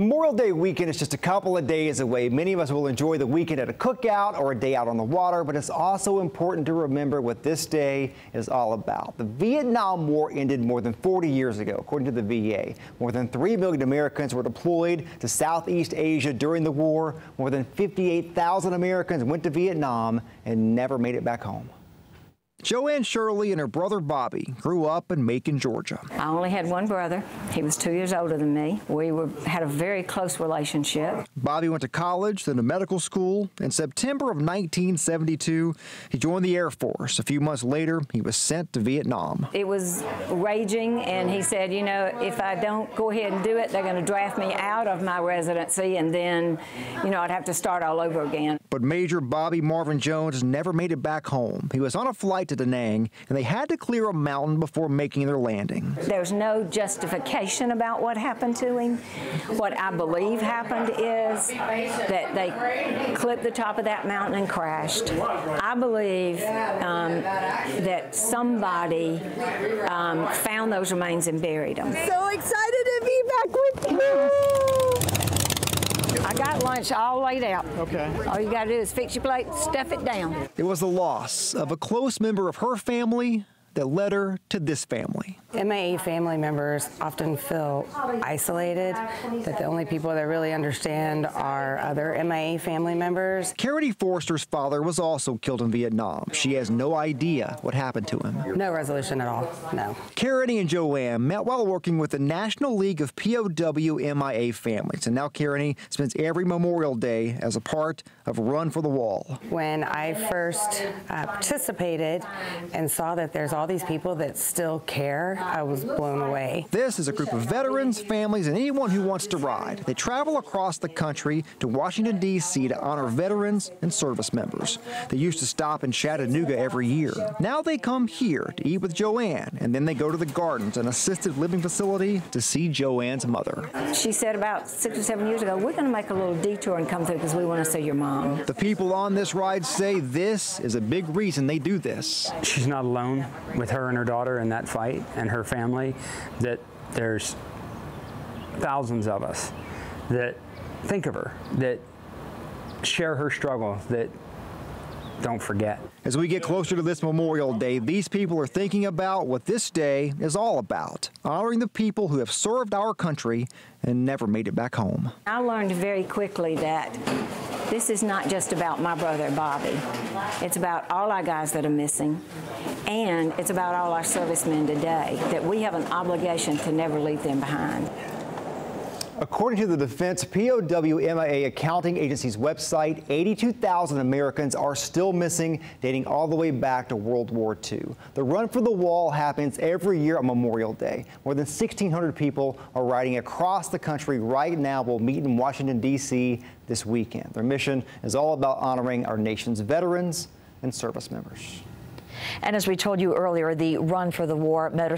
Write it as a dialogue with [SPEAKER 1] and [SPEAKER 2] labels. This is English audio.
[SPEAKER 1] Memorial Day weekend is just a couple of days away. Many of us will enjoy the weekend at a cookout or a day out on the water, but it's also important to remember what this day is all about. The Vietnam War ended more than 40 years ago, according to the VA. More than 3 million Americans were deployed to Southeast Asia during the war. More than 58,000 Americans went to Vietnam and never made it back home. Joanne Shirley and her brother Bobby grew up in Macon, Georgia.
[SPEAKER 2] I only had one brother. He was two years older than me. We were, had a very close relationship.
[SPEAKER 1] Bobby went to college, then to medical school. In September of 1972, he joined the Air Force. A few months later, he was sent to Vietnam.
[SPEAKER 2] It was raging, and he said, you know, if I don't go ahead and do it, they're going to draft me out of my residency, and then, you know, I'd have to start all over again.
[SPEAKER 1] But Major Bobby Marvin Jones never made it back home. He was on a flight to Da Nang, and they had to clear a mountain before making their landing.
[SPEAKER 2] There's no justification about what happened to him. What I believe happened is that they clipped the top of that mountain and crashed. I believe um, that somebody um, found those remains and buried them.
[SPEAKER 3] So excited to be back with you.
[SPEAKER 2] I lunch all laid out.
[SPEAKER 1] Okay.
[SPEAKER 2] All you got to do is fix your plate, stuff it down.
[SPEAKER 1] It was the loss of a close member of her family that led her to this family.
[SPEAKER 4] MIA family members often feel isolated, that the only people that really understand are other MIA family members.
[SPEAKER 1] Carity Forster's father was also killed in Vietnam. She has no idea what happened to him.
[SPEAKER 4] No resolution at all, no.
[SPEAKER 1] Carity and Joanne met while working with the National League of POW MIA families, and now Carity spends every Memorial Day as a part of Run for the Wall.
[SPEAKER 4] When I first uh, participated and saw that there's all these people that still care, I was blown away.
[SPEAKER 1] This is a group of veterans, families, and anyone who wants to ride. They travel across the country to Washington, D.C. to honor veterans and service members. They used to stop in Chattanooga every year. Now they come here to eat with Joanne, and then they go to the Gardens, an assisted living facility, to see Joanne's mother.
[SPEAKER 2] She said about six or seven years ago, we're going to make a little detour and come through because we want to see your mom.
[SPEAKER 1] The people on this ride say this is a big reason they do this.
[SPEAKER 5] She's not alone with her and her daughter in that fight and her family, that there's thousands of us that think of her, that share her struggle, that don't forget.
[SPEAKER 1] As we get closer to this Memorial Day, these people are thinking about what this day is all about honoring the people who have served our country and never made it back home.
[SPEAKER 2] I learned very quickly that this is not just about my brother Bobby. It's about all our guys that are missing, and it's about all our servicemen today, that we have an obligation to never leave them behind.
[SPEAKER 1] According to the Defense POW MIA Accounting Agency's website, 82,000 Americans are still missing, dating all the way back to World War II. The Run for the Wall happens every year on Memorial Day. More than 1,600 people are riding across the country right now. Will meet in Washington, D.C. this weekend. Their mission is all about honoring our nation's veterans and service members.
[SPEAKER 6] And as we told you earlier, the Run for the Wall motorcycle